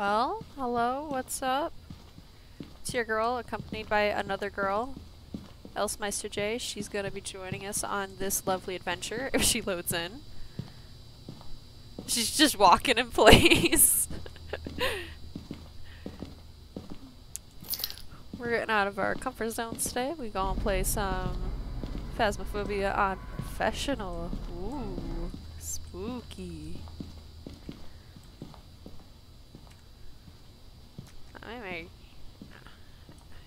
Well, hello, what's up? It's your girl, accompanied by another girl, Elsmeister J. She's gonna be joining us on this lovely adventure if she loads in. She's just walking in place. We're getting out of our comfort zones today. We gonna play some Phasmophobia on Professional. Ooh, spooky. I may.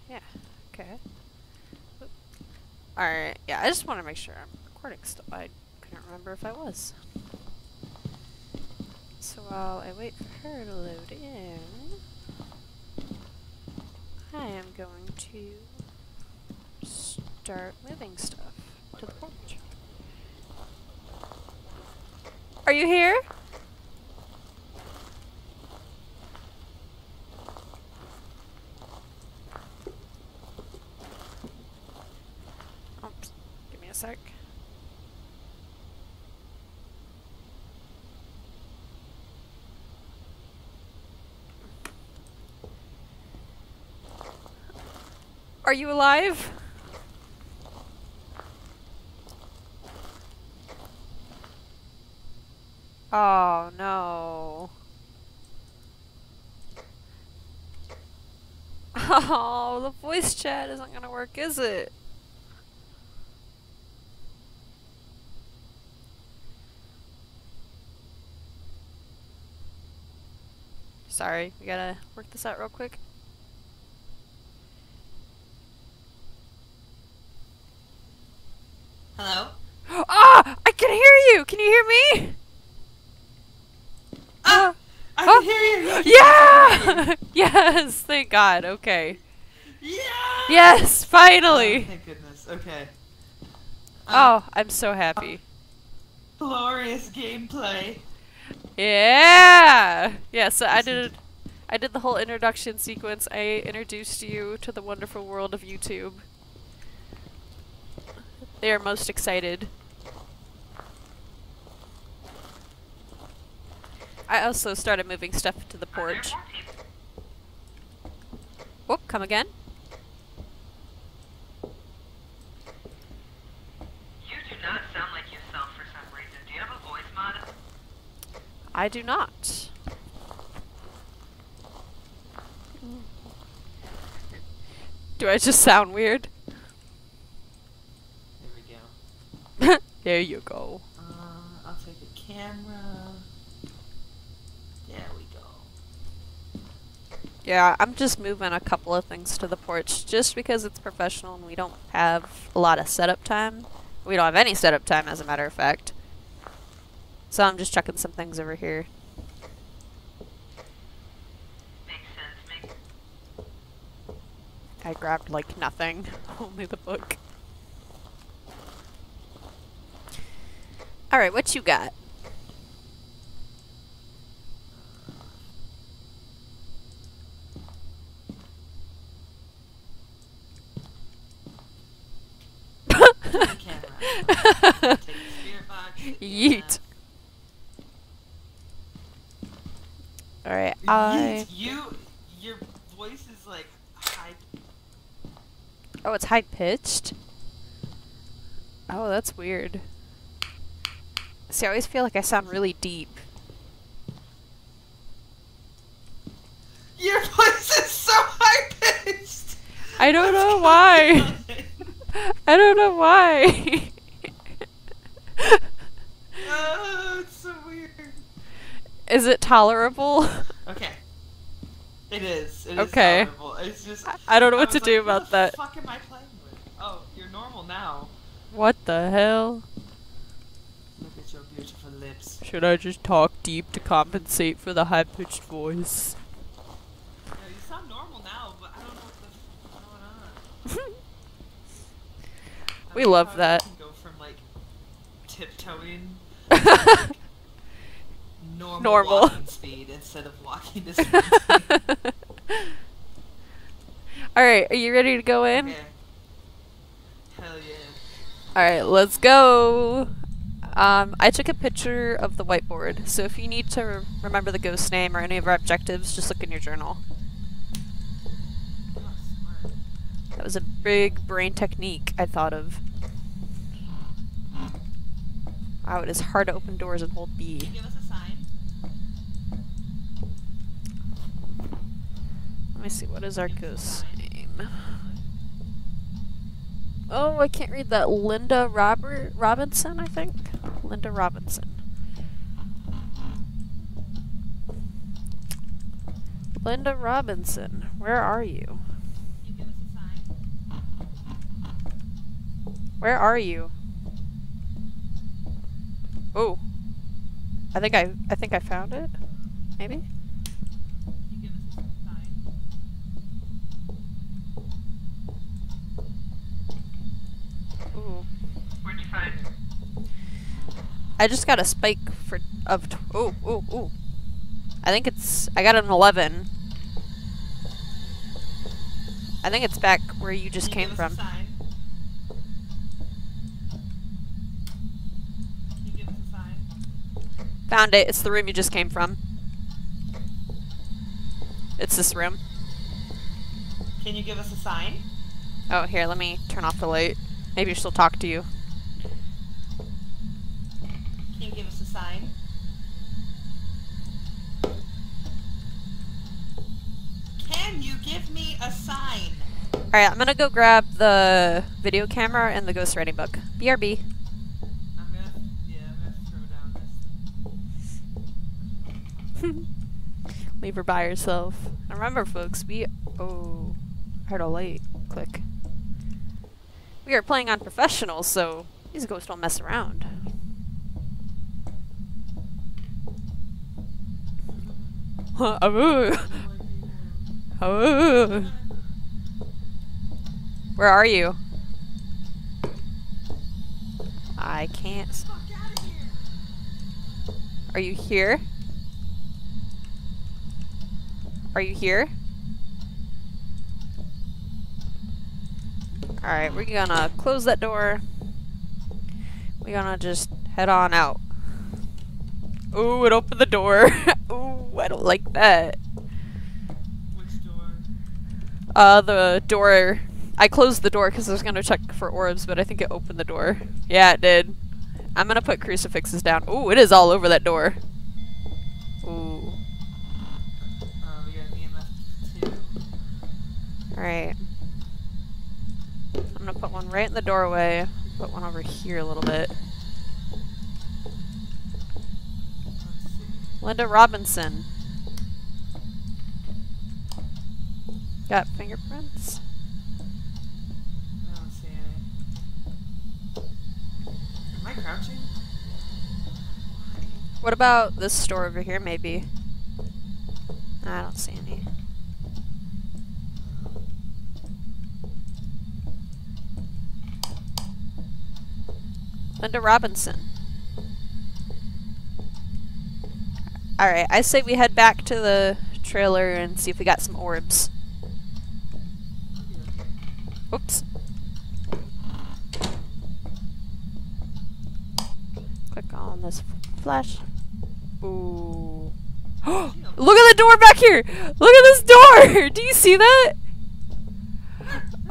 Yeah, okay. Alright, yeah, I just want to make sure I'm recording still. I couldn't remember if I was. So while I wait for her to load in, I am going to start moving stuff to the porch. Are you here? Oops, give me a sec. Are you alive? Oh no. Oh, the voice chat isn't gonna work, is it? Sorry, we gotta work this out real quick. Hello? Ah! I can hear you! Can you hear me? Ah! I Oh. can hear you! Yeah! yes, thank God. Okay. Yeah! Yes, Oh, finally. thank goodness. Okay. Oh, I'm so happy. Glorious gameplay. Yeah. Yeah, so I did I did the whole introduction sequence. I introduced you to the wonderful world of YouTube. They are most excited. I also started moving stuff to the porch. Oh, come again? You do not sound like yourself for some reason. Do you have a voice mod? I do not. Do I just sound weird? There we go. there you go. Uh, I'll take a camera. There we go. Yeah, I'm just moving a couple of things to the porch just because it's professional and we don't have a lot of setup time. We don't have any setup time, as a matter of fact. So I'm just chucking some things over here. Sense. I grabbed like nothing, only the book. Alright, what you got? The camera. Take the spirit box. take the Yeet. Alright, map. I. Yeet. You, your voice is like high. Oh, it's high pitched? Oh, that's weird. See, I always feel like I sound really deep. Your voice is so high pitched. I don't know why. I don't know why. oh, it's so weird. Is it tolerable? Okay. It is. It is Okay. tolerable. It's just. I- don't know what to do about what that. the fuck am I playing with? Oh, you're normal now. What the hell? Look at your beautiful lips. Should I just talk deep to compensate for the high pitched voice? No, you sound normal now, but I don't know what's going on. We love that. Go from like tiptoeing normal, Normal. speed instead of walking sprint speed. Alright, are you ready to go in? Okay. Hell yeah. Alright, let's go. Um, I took a picture of the whiteboard, so if you need to re- remember the ghost name or any of our objectives, just look in your journal. Oh. That was a big brain technique I thought of. Wow, it is hard to open doors and hold B. you give us a sign? Let me see, what is our sign. name? Oh, I can't read that. Linda Robert Robinson, I think. Linda Robinson. Linda Robinson, where are you? Where are you? Oh. I think I I think I found it. Maybe? Can you give us a sign? Ooh. Where'd you find her? I just got a spike for of t- ooh ooh ooh. I think it's I got an 11. I think it's back where you just you came from. Can you give us a sign? Found it. It's the room you just came from. It's this room. Can you give us a sign? Oh, here, let me turn off the light. Maybe she'll talk to you. Can you give us a sign? Can you give me a sign? Alright, I'm gonna go grab the video camera and the ghostwriting book. BRB. Gonna, yeah, I'm gonna throw down this. Leave her by herself. And remember, folks, we. Oh. Heard a light click. We are playing on professionals, so these ghosts don't mess around. Ooh. Ooh. Where are you? I can't. Are you here? Are you here? Alright, we're gonna close that door. We're gonna just head on out. Ooh, it opened the door. Ooh, I don't like that. Which door? Uh, the door. I closed the door because I was gonna check for orbs, but I think it opened the door. Yeah, it did. I'm gonna put crucifixes down. Ooh, it is all over that door. Ooh. Oh, we EMF two. Alright. I'm gonna put one right in the doorway. Put one over here a little bit. Let's see. Linda Robinson. Got fingerprints? I don't see any. Am I crouching? What about this store over here, maybe? I don't see any. Linda Robinson. Alright, I say we head back to the trailer and see if we got some orbs. Oops. Click on this flash. Ooh. Look at the door back here! Look at this door! Do you see that?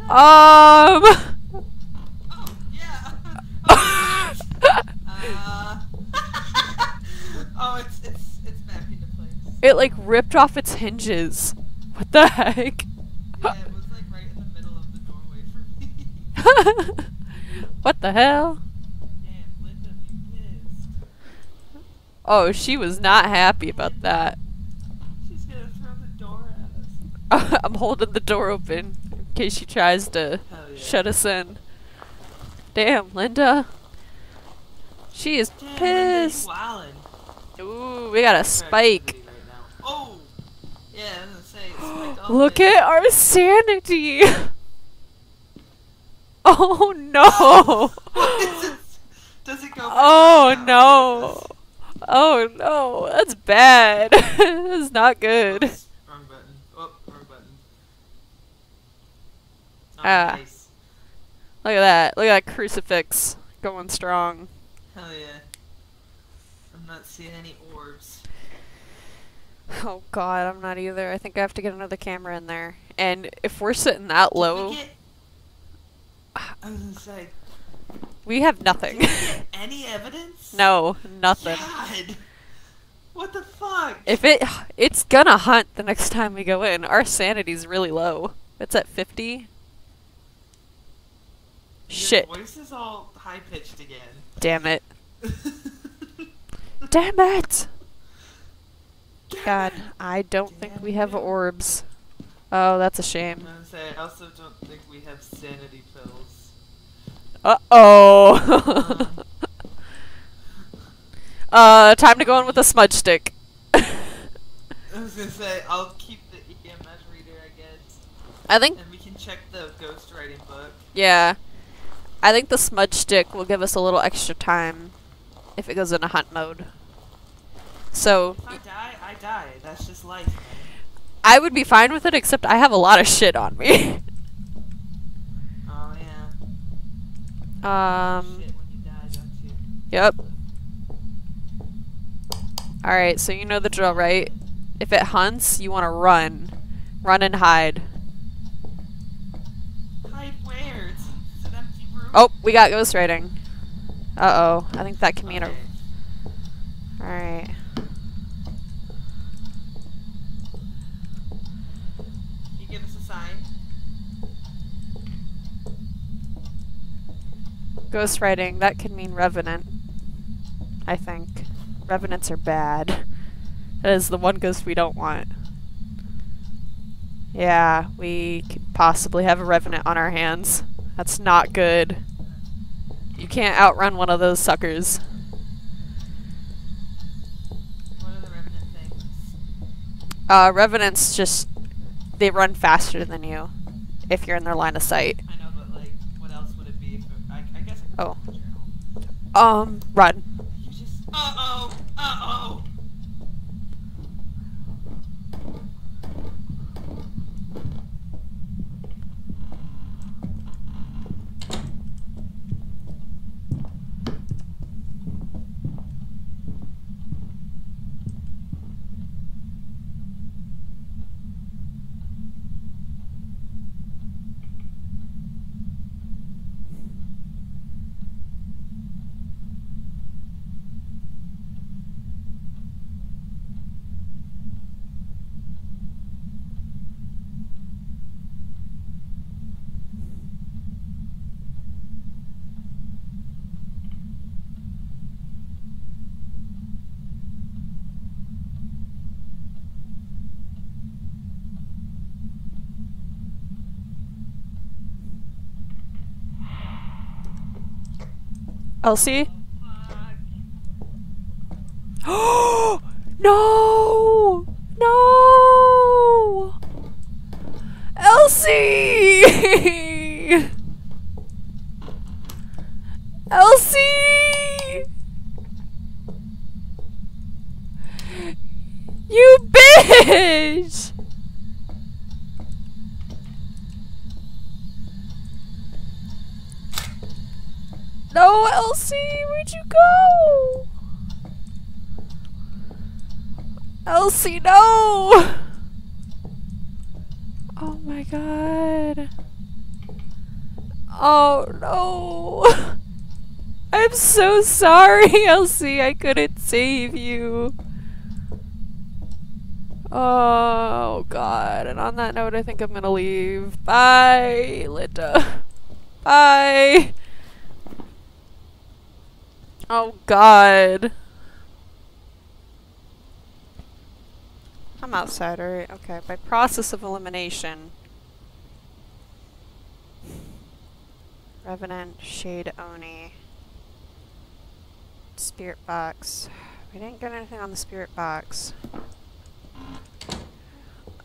Um. Oh, yeah. uh, oh, it's it's it's back into place. it like ripped off its hinges. What the heck? Yeah, it was like right in the middle of the doorway for me. what the hell? Damn, Linda be pissed. Oh, she was not happy about that. She's gonna throw the door at us. I'm holding the door open in case she tries to yeah. shut us in. Damn, Linda. She is Damn, pissed. wildin'. Ooh, we got a spike. Oh! Yeah, I was gonna say, it's Look the at our sanity. Oh no. It- Does it go? Oh no. Oh no. That's bad. That's not good. Oops, wrong button. Oh, wrong button. Ah. Look at that. Look at that crucifix going strong. Hell yeah. Not seeing any orbs. Oh god, I'm not either. I think I have to get another camera in there. And if we're sitting that low, get- I was gonna say, we have nothing. we any evidence? no, nothing. God! What the fuck? If it it's gonna hunt the next time we go in. Our sanity's really low. It's at 50. Shit. Your voice is all high pitched again. Damn it. Damn it. God, I don't think we have orbs. Oh, that's a I'm shame. gonna say, I also don't think we have sanity pills. Uh-oh. uh, time to go in with a smudge stick. I was gonna say, I'll keep the EMF reader, I guess. I think And we can check the ghost writing book. Yeah. I think the smudge stick will give us a little extra time if it goes into hunt mode. So, If I die, I die. That's just life, man. I would be fine with it, except I have a lot of shit on me. Oh, yeah. um, Shit when you die, yep. Alright, so you know the drill, right? If it hunts, you want to run. Run and hide. Hide where? It's, it's an empty room. Oh, we got ghost writing. Uh-oh. I think that can mean Okay. a... Alright. Can you give us a sign? Ghost writing, that could mean revenant. I think. Revenants are bad. That is the one ghost we don't want. Yeah, we could possibly have a revenant on our hands. That's not good. You can't outrun one of those suckers. What are the remnant things? Uh, revenants just they run faster than you if you're in their line of sight. I know, but like, what else would it be? If it, I, I guess I could Oh. put the journal. Um, run. You just. Uh oh! Uh oh! Elsie? Fuck. no! No! Elsie! Elsie! You bitch! No, Elsie, where'd you go? Elsie, no! Oh my god. Oh no. I'm so sorry, Elsie. I couldn't save you. Oh god. And on that note, I think I'm gonna leave. Bye, Linda. Bye. Oh god. I'm outside, alright. Okay, by process of elimination. Revenant, Shade Oni. Spirit box. We didn't get anything on the spirit box.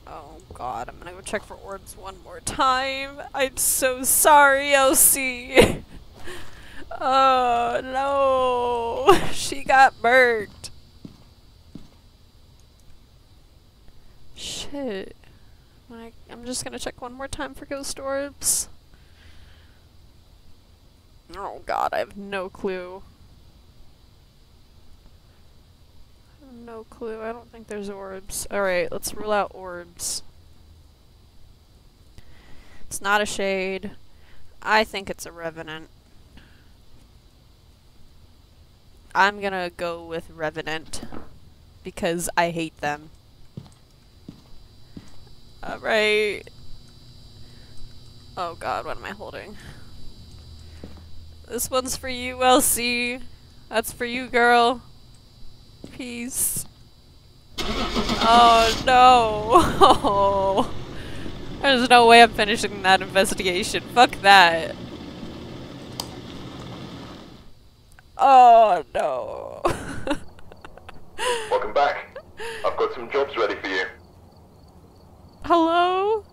Oh god, I'm gonna go check for orbs one more time. I'm so sorry, Elsie. oh no. She got burnt. Shit. I'm just gonna check one more time for ghost orbs. Oh god, I have no clue. no clue. I don't think there's orbs. Alright, let's rule out orbs. It's not a shade. I think it's a revenant. I'm gonna go with revenant because I hate them. Uh, Alright. Oh god, what am I holding? This one's for you, Elsie. That's for you, girl. Peace. Oh no. There's no way I'm finishing that investigation. Fuck that. Oh no. Welcome back. I've got some jobs ready for you. Hello?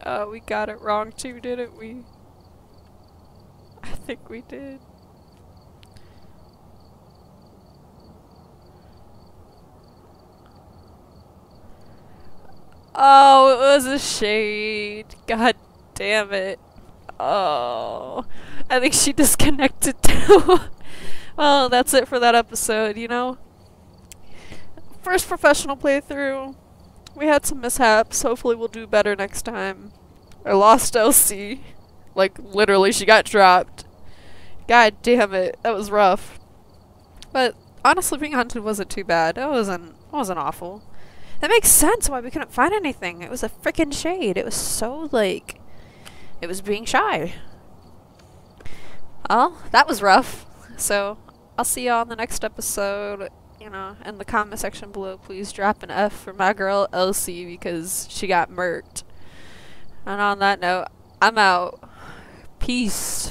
Uh, we got it wrong too, didn't we? I think we did. Oh, it was a shade. God damn it. Oh. I think she disconnected too. well, that's it for that episode, you know? First professional playthrough. We had some mishaps. Hopefully we'll do better next time. I lost Elsie. Like, literally, she got dropped. God damn it. That was rough. But, honestly, being hunted wasn't too bad. It wasn't, it wasn't awful. That makes sense why we couldn't find anything. It was a freaking shade. It was so, like... It was being shy. Well, that was rough. So, I'll see y'all in the next episode. You know, in the comment section below, please drop an F for my girl Elsie because she got murked. And on that note, I'm out. Peace.